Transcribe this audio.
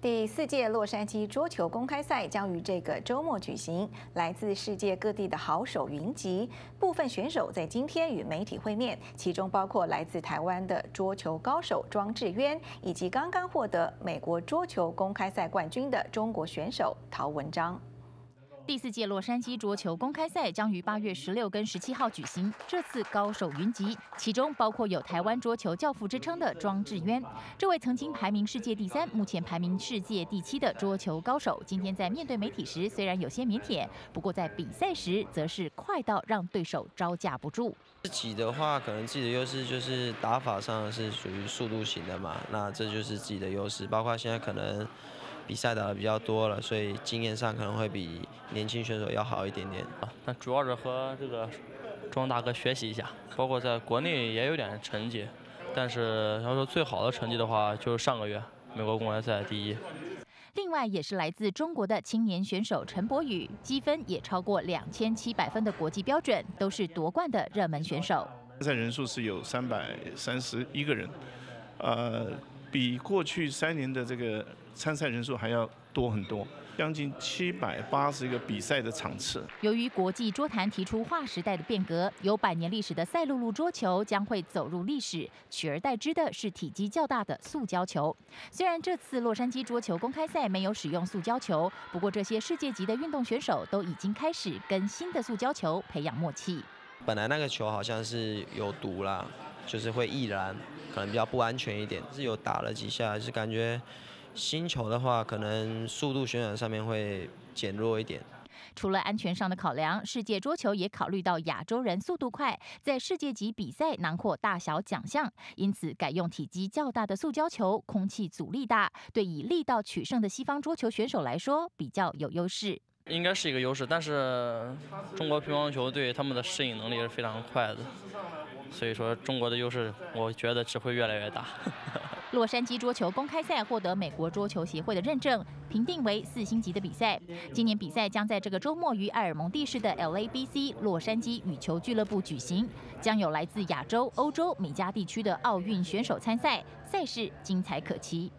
第四届洛杉矶桌球公开赛将于这个周末举行，来自世界各地的好手云集。部分选手在今天与媒体会面，其中包括来自台湾的桌球高手庄智渊，以及刚刚获得美国桌球公开赛冠军的中国选手陶文章。第四届洛杉矶桌球公开赛将于八月十六跟十七号举行。这次高手云集，其中包括有台湾桌球教父之称的庄智渊。这位曾经排名世界第三，目前排名世界第七的桌球高手，今天在面对媒体时虽然有些腼腆，不过在比赛时则是快到让对手招架不住。自己的话，可能自己的优势就是打法上是属于速度型的嘛，那这就是自己的优势。包括现在可能。比赛打的比较多了，所以经验上可能会比年轻选手要好一点点啊。那主要是和这个庄大哥学习一下，包括在国内也有点成绩，但是要说最好的成绩的话，就是上个月美国公开赛第一。另外，也是来自中国的青年选手陈柏宇，积分也超过两千七百分的国际标准，都是夺冠的热门选手。参赛人数是有三百三十一个人，呃。比过去三年的这个参赛人数还要多很多，将近七百八十个比赛的场次。由于国际桌坛提出划时代的变革，有百年历史的赛璐璐桌球将会走入历史，取而代之的是体积较大的塑胶球。虽然这次洛杉矶桌球公开赛没有使用塑胶球，不过这些世界级的运动选手都已经开始跟新的塑胶球培养默契。本来那个球好像是有毒啦。就是会易燃，可能比较不安全一点。是有打了几下，是感觉新球的话，可能速度旋转上面会减弱一点。除了安全上的考量，世界桌球也考虑到亚洲人速度快，在世界级比赛囊括大小奖项，因此改用体积较大的塑胶球，空气阻力大，对以力道取胜的西方桌球选手来说比较有优势。应该是一个优势，但是中国乒乓球队他们的适应能力是非常快的。所以说，中国的优势，我觉得只会越来越大。洛杉矶桌球公开赛获得美国桌球协会的认证，评定为四星级的比赛。今年比赛将在这个周末于埃尔蒙蒂市的 LABC 洛杉矶羽球俱乐部举行，将有来自亚洲、欧洲、美加地区的奥运选手参赛，赛事精彩可期。